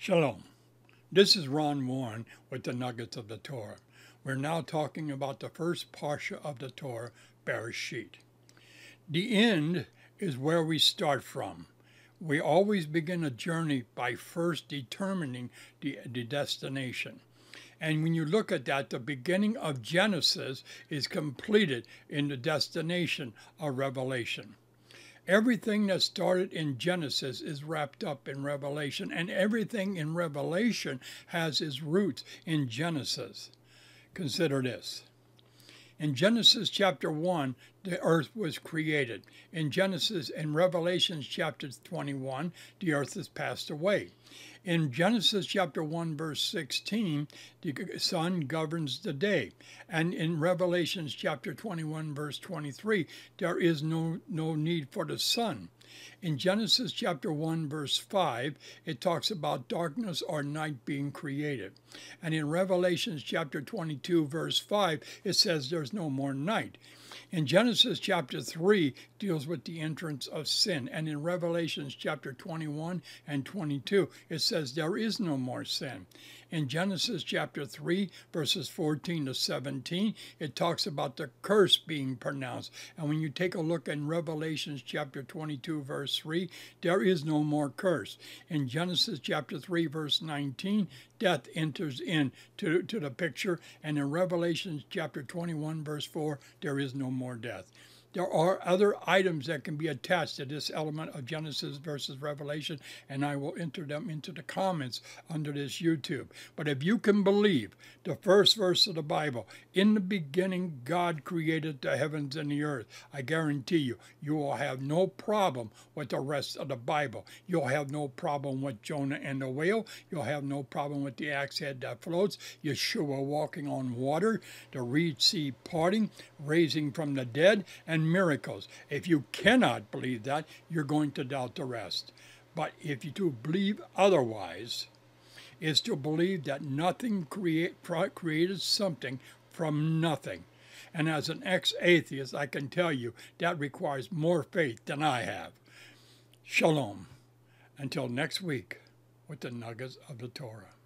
Shalom. This is Ron Warren with the Nuggets of the Torah. We're now talking about the first parsha of the Torah, Bereshit. The end is where we start from. We always begin a journey by first determining the, the destination. And when you look at that, the beginning of Genesis is completed in the destination of Revelation. Everything that started in Genesis is wrapped up in Revelation, and everything in Revelation has its roots in Genesis. Consider this. In Genesis chapter 1, the earth was created. In Genesis and Revelations chapter 21, the earth has passed away. In Genesis chapter 1, verse 16, the sun governs the day. And in Revelations chapter 21, verse 23, there is no, no need for the sun. In Genesis chapter 1, verse 5, it talks about darkness or night being created. And in Revelations chapter 22, verse 5, it says there's no more night. In Genesis chapter 3 deals with the entrance of sin, and in Revelations chapter 21 and 22 it says there is no more sin. In Genesis chapter 3 verses 14 to 17 it talks about the curse being pronounced. And when you take a look in Revelations chapter 22 verse 3 there is no more curse. In Genesis chapter 3 verse 19 death enters in to, to the picture and in Revelation chapter 21 verse 4 there is no more death. There are other items that can be attached to this element of Genesis versus Revelation, and I will enter them into the comments under this YouTube. But if you can believe the first verse of the Bible, in the beginning God created the heavens and the earth, I guarantee you, you will have no problem with the rest of the Bible. You'll have no problem with Jonah and the whale. You'll have no problem with the axe head that floats, Yeshua walking on water, the Reed Sea parting, raising from the dead, and and miracles. If you cannot believe that, you're going to doubt the rest. But if you do believe otherwise, is to believe that nothing create, created something from nothing. And as an ex atheist, I can tell you that requires more faith than I have. Shalom. Until next week with the nuggets of the Torah.